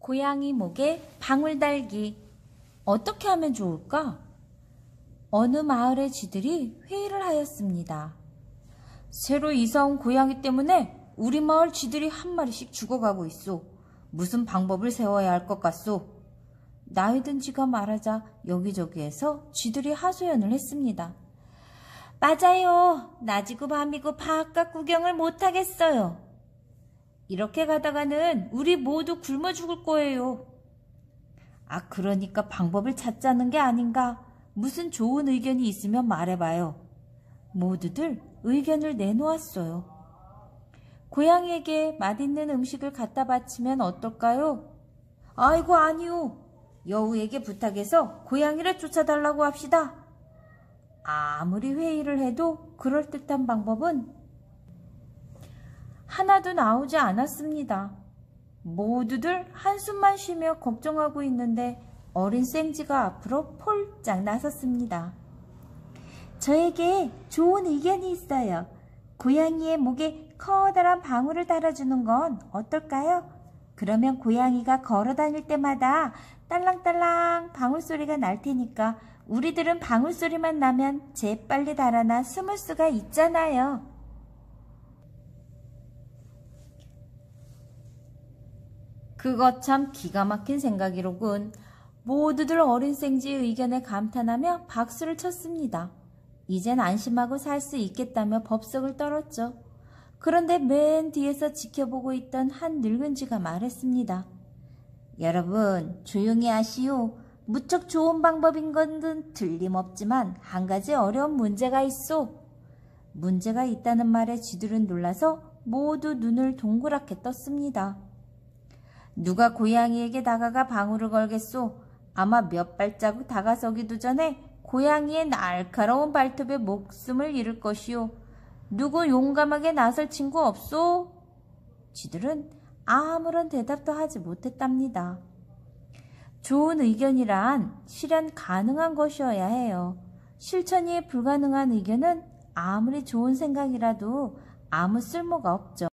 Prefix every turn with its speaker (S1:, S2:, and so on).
S1: 고양이 목에 방울 달기. 어떻게 하면 좋을까? 어느 마을의 쥐들이 회의를 하였습니다. 새로 이사 온 고양이 때문에 우리 마을 쥐들이 한 마리씩 죽어가고 있어. 무슨 방법을 세워야 할 것 같소? 나이든 쥐가 말하자 여기저기에서 쥐들이 하소연을 했습니다. 맞아요. 낮이고 밤이고 바깥 구경을 못하겠어요. 이렇게 가다가는 우리 모두 굶어 죽을 거예요. 아, 그러니까 방법을 찾자는 게 아닌가? 무슨 좋은 의견이 있으면 말해봐요. 모두들 의견을 내놓았어요. 고양이에게 맛있는 음식을 갖다 바치면 어떨까요? 아이고, 아니요. 여우에게 부탁해서 고양이를 쫓아달라고 합시다. 아무리 회의를 해도 그럴듯한 방법은 하나도 나오지 않았습니다. 모두들 한숨만 쉬며 걱정하고 있는데 어린 생지가 앞으로 폴짝 나섰습니다. 저에게 좋은 의견이 있어요. 고양이의 목에 커다란 방울을 달아주는 건 어떨까요? 그러면 고양이가 걸어 다닐 때마다 딸랑딸랑 방울 소리가 날 테니까 우리들은 방울 소리만 나면 재빨리 달아나 숨을 수가 있잖아요. 그거 참 기가 막힌 생각이로군. 모두들 어린 생지의 의견에 감탄하며 박수를 쳤습니다. 이젠 안심하고 살 수 있겠다며 법석을 떨었죠. 그런데 맨 뒤에서 지켜보고 있던 한 늙은쥐가 말했습니다. 여러분, 조용히 하시오. 무척 좋은 방법인 건 틀림없지만 한 가지 어려운 문제가 있어 문제가 있다는 말에 쥐들은 놀라서 모두 눈을 동그랗게 떴습니다. 누가 고양이에게 다가가 방울을 걸겠소? 아마 몇 발자국 다가서기도 전에 고양이의 날카로운 발톱에 목숨을 잃을 것이오. 누구 용감하게 나설 친구 없소? 쥐들은 아무런 대답도 하지 못했답니다. 좋은 의견이란 실현 가능한 것이어야 해요. 실천이 불가능한 의견은 아무리 좋은 생각이라도 아무 쓸모가 없죠.